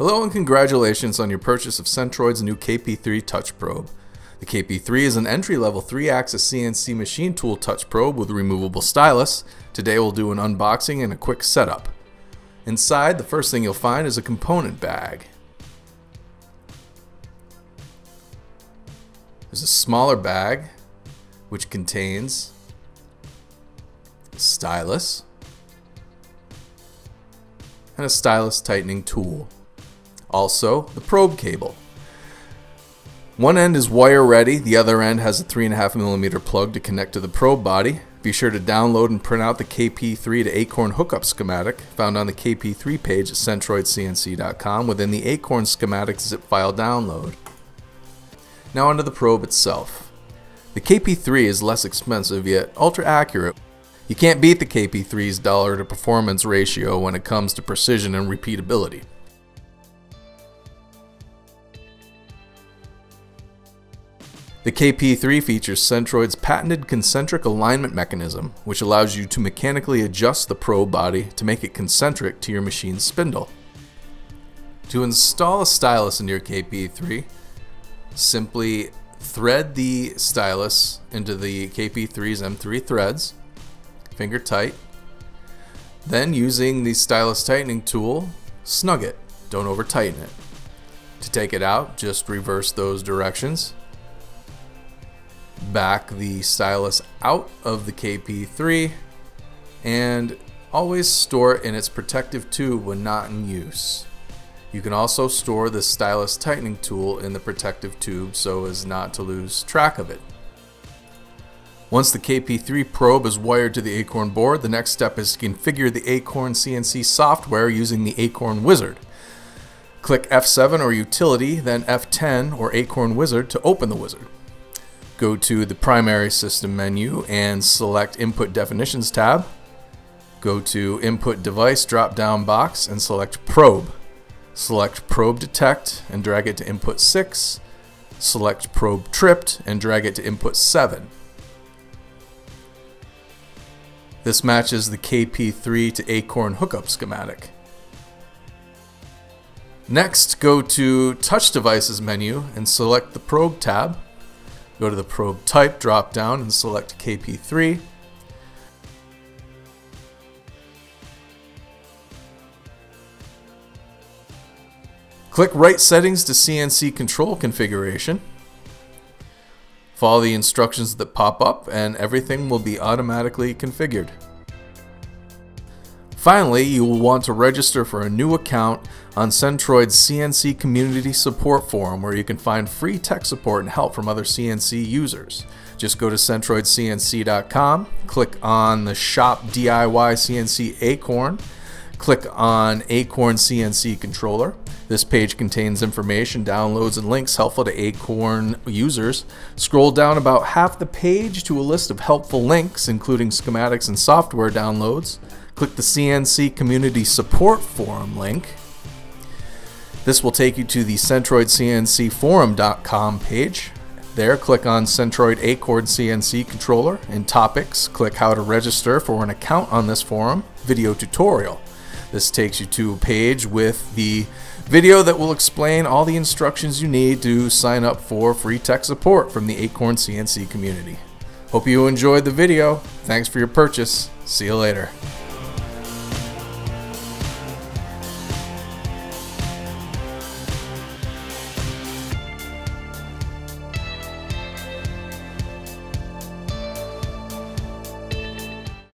Hello and congratulations on your purchase of Centroid's new KP3 Touch Probe. The KP3 is an entry-level 3-axis CNC machine tool touch probe with removable stylus. Today we'll do an unboxing and a quick setup. Inside, the first thing you'll find is a component bag. There's a smaller bag which contains a stylus and a stylus tightening tool. Also, the probe cable. One end is wire ready, the other end has a 3.5mm plug to connect to the probe body. Be sure to download and print out the KP3 to Acorn hookup schematic found on the KP3 page at centroidcnc.com within the Acorn schematic zip file download. Now onto the probe itself. The KP3 is less expensive yet ultra accurate. You can't beat the KP3's dollar to performance ratio when it comes to precision and repeatability. The KP3 features Centroid's patented concentric alignment mechanism, which allows you to mechanically adjust the probe body to make it concentric to your machine's spindle. To install a stylus into your KP3, simply thread the stylus into the KP3's M3 threads, finger tight. Then using the stylus tightening tool, snug it, don't over tighten it. To take it out, just reverse those directions back the stylus out of the KP3 and always store it in its protective tube when not in use. You can also store the stylus tightening tool in the protective tube so as not to lose track of it. Once the KP3 probe is wired to the Acorn board, the next step is to configure the Acorn CNC software using the Acorn Wizard. Click F7 or Utility, then F10 or Acorn Wizard to open the wizard go to the primary system menu and select Input Definitions tab. Go to Input Device drop down box and select Probe. Select Probe Detect and drag it to Input 6. Select Probe Tripped and drag it to Input 7. This matches the KP3 to Acorn hookup schematic. Next, go to Touch Devices menu and select the Probe tab. Go to the probe type drop down and select KP3. Click Write Settings to CNC Control Configuration. Follow the instructions that pop up and everything will be automatically configured. Finally, you will want to register for a new account on Centroid's CNC Community Support Forum where you can find free tech support and help from other CNC users. Just go to centroidcnc.com, click on the Shop DIY CNC Acorn, click on Acorn CNC Controller. This page contains information, downloads, and links helpful to Acorn users. Scroll down about half the page to a list of helpful links, including schematics and software downloads. Click the CNC Community Support Forum link. This will take you to the CentroidCNCForum.com page. There, click on Centroid Acorn CNC Controller. In Topics, click How to Register for an account on this forum, Video Tutorial. This takes you to a page with the video that will explain all the instructions you need to sign up for free tech support from the Acorn CNC community. Hope you enjoyed the video. Thanks for your purchase. See you later.